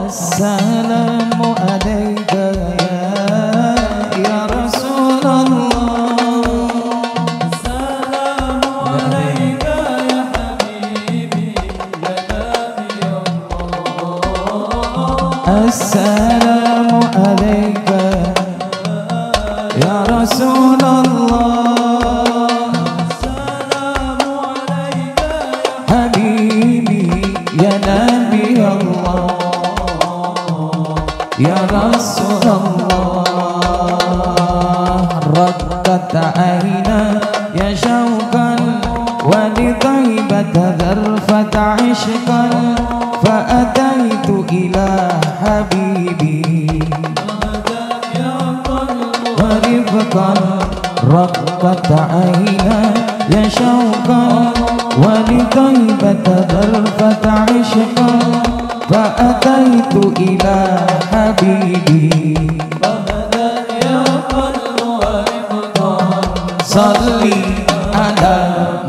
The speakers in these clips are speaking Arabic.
السلام عليك يا يا رسول الله السلام عليك يا حبيبي يا نبي الله. السلام عليك يا رسول يا رسول الله رقت عينا يا شوقا ولطيبة ذرفة عشقا فأتيت إلى حبيبي. ورفقا رقت عينا يا شوقا ولطيبة ذرفة صلي على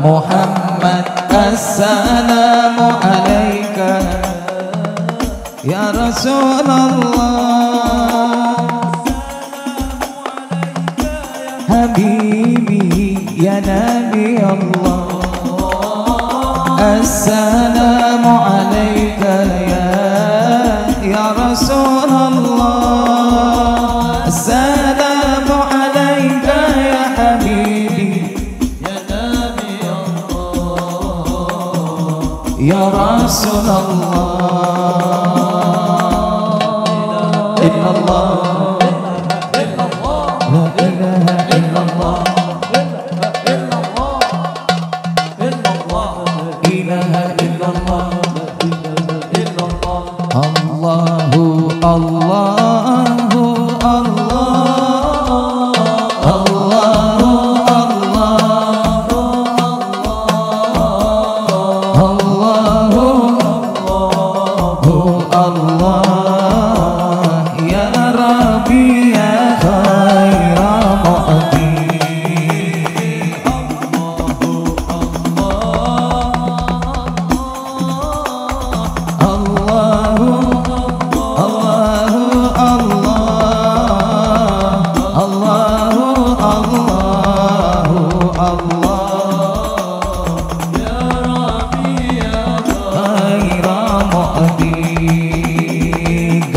محمد. السلام عليك. يا رسول الله. حبيبي يا نبي الله. السلام رسول الله إلا الله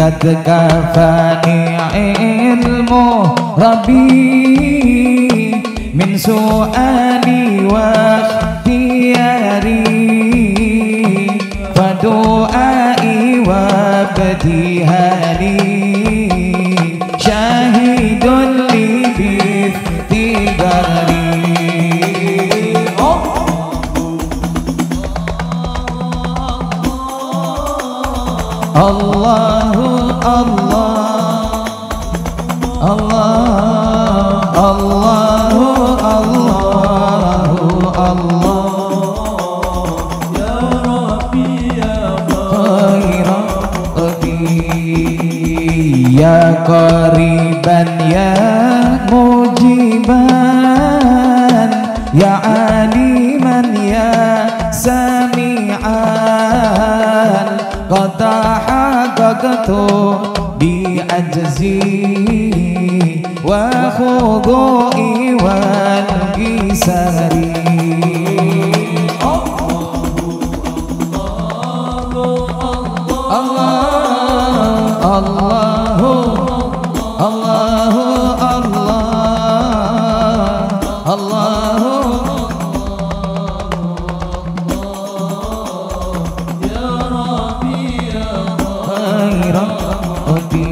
قد كفاني علم ربي من سؤالي واختياري فدعائي وابتهالي شاهد لي بافتقاري الله يا قريبا يا مجيبا يا عليما يا سميعا قد حققت بعجزي وخضوعي والكسري الله الله الله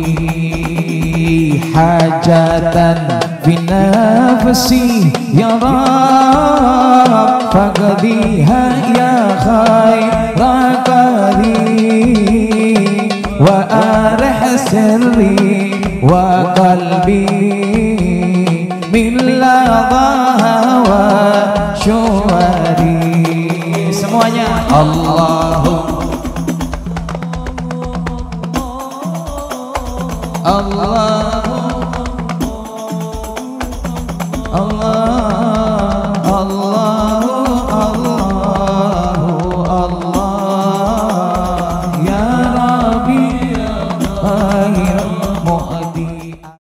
ربي حاجة في نفسي يا رب فقديها يا خير قدي وأرح سري وقلبي من لظاها وشواري semuanya Allah Allah